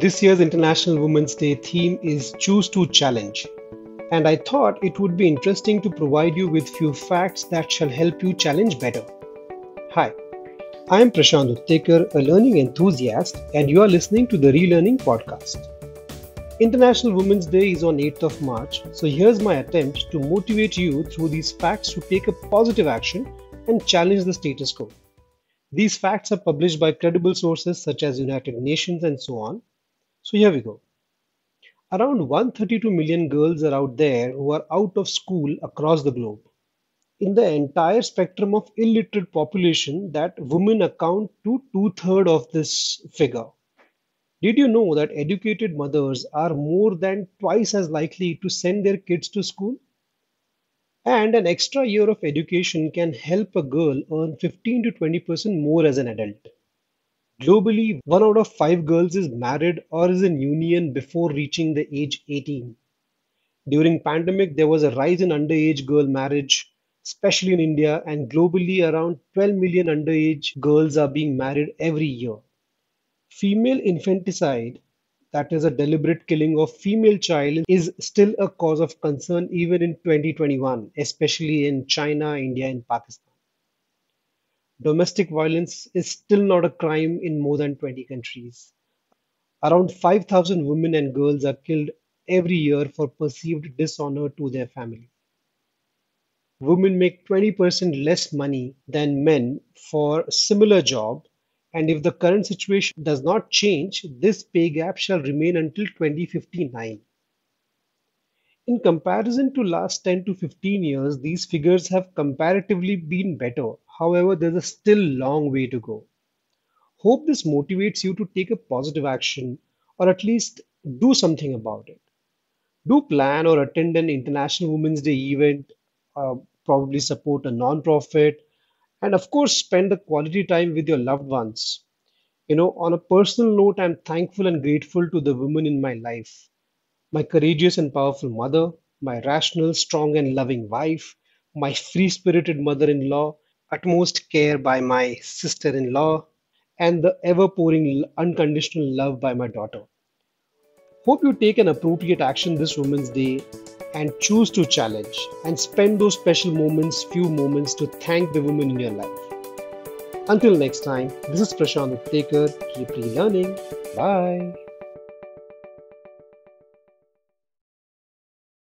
This year's International Women's Day theme is Choose to Challenge. And I thought it would be interesting to provide you with few facts that shall help you challenge better. Hi, I am Prashant Uttekar, a learning enthusiast, and you are listening to the Relearning Podcast. International Women's Day is on 8th of March, so here's my attempt to motivate you through these facts to take a positive action and challenge the status quo. These facts are published by credible sources such as United Nations and so on. So here we go. Around 132 million girls are out there who are out of school across the globe. In the entire spectrum of illiterate population, that women account to two-thirds of this figure. Did you know that educated mothers are more than twice as likely to send their kids to school? And an extra year of education can help a girl earn 15 to 20% more as an adult. Globally, one out of five girls is married or is in union before reaching the age 18. During pandemic, there was a rise in underage girl marriage, especially in India, and globally around 12 million underage girls are being married every year. Female infanticide that is a deliberate killing of female child is still a cause of concern even in 2021 especially in china india and pakistan domestic violence is still not a crime in more than 20 countries around 5000 women and girls are killed every year for perceived dishonor to their family women make 20% less money than men for similar job and if the current situation does not change, this pay gap shall remain until 2059. In comparison to last 10 to 15 years, these figures have comparatively been better. However, there's a still long way to go. Hope this motivates you to take a positive action or at least do something about it. Do plan or attend an International Women's Day event, uh, probably support a non-profit, and of course spend the quality time with your loved ones you know on a personal note i'm thankful and grateful to the women in my life my courageous and powerful mother my rational strong and loving wife my free spirited mother-in-law utmost care by my sister-in-law and the ever pouring unconditional love by my daughter hope you take an appropriate action this women's day and choose to challenge and spend those special moments, few moments to thank the women in your life. Until next time, this is Prashant Uttekar. Keep relearning. Bye.